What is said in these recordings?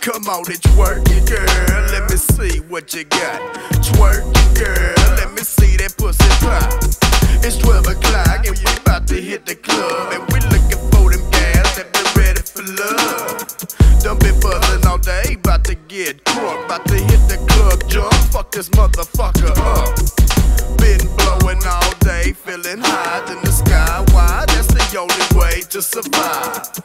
Come on and twerk it, girl. Let me see what you got. Twerk it, girl. Let me see that pussy pop. It's 12 o'clock and we about to hit the club. And we looking for them gals that be ready for love. Done been buzzing all day, about to get crunk. About to hit the club jump. Fuck this motherfucker up. Been blowing all day, feeling high in the sky. Why? That's the only way to survive.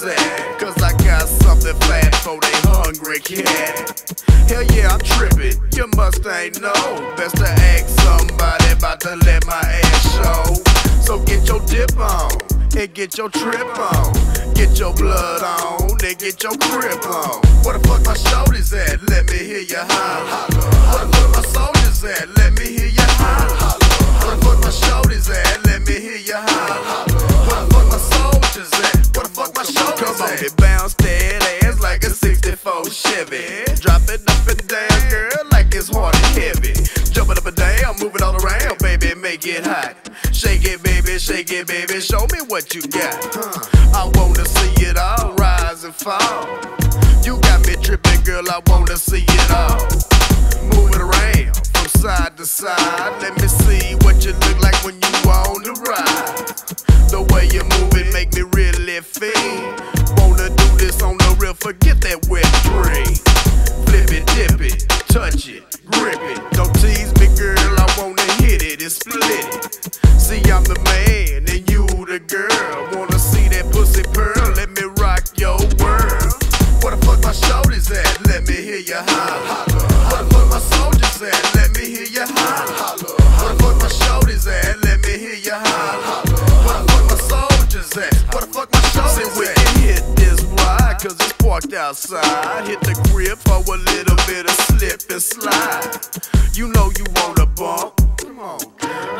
Boppers. Cause I got something fat for they hungry cat. Hell yeah, I'm tripping. You must ain't know. Best to ask somebody about to let my ass show. So get your dip on and get your trip on. Get your blood on and get your grip on. Where the fuck my shoulders at? Let me hear you holler. It bounce that ass like a 64 Chevy. Drop it up and down, girl, like it's hard and heavy. Jumping up and down, moving all around, baby, make it hot. Shake it, baby, shake it, baby, show me what you got. I wanna see it all rise and fall. You got me tripping, girl, I wanna see it all. Move it around from side to side. Let me see hear you holler. Where the fuck my shoulders at? Let me hear you holler. Where the fuck my soldiers at? Where the fuck my shoulders at? we can hit this cause it's parked outside. Hit the grip for a little bit of slip and slide. You know you want a bump. Come on,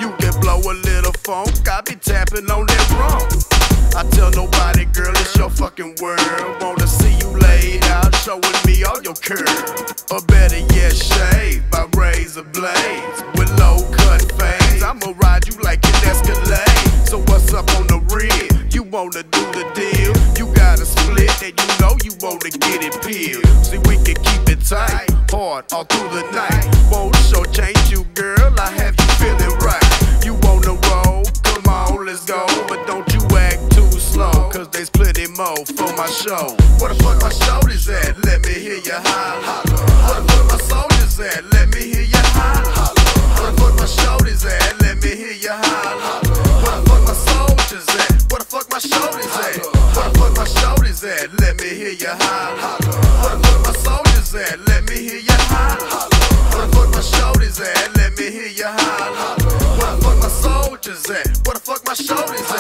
You can blow a little funk. I be tapping on that wrong. I tell nobody, girl, it's your fucking world. Wanna see you laid out, showing me all your curves. Or better yet, shave razor blades with low cut fades. I'ma ride you like an Escalade. So what's up on the rear? You wanna do the deal? You gotta split and you know you wanna get it peeled. See, we can keep it tight, hard all through the night. Won't shortchange you, girl. I have you feeling right. You wanna roll? Come on, let's go. But don't you act too slow, cause there's plenty more for my show. Where the fuck my shoulders at? Me hear you holler. The fuck my soldiers at? Let me hear you holler. The fuck my shoulders at? Let me hear you holler. Where the fuck my soldiers at? Where the fuck my shoulders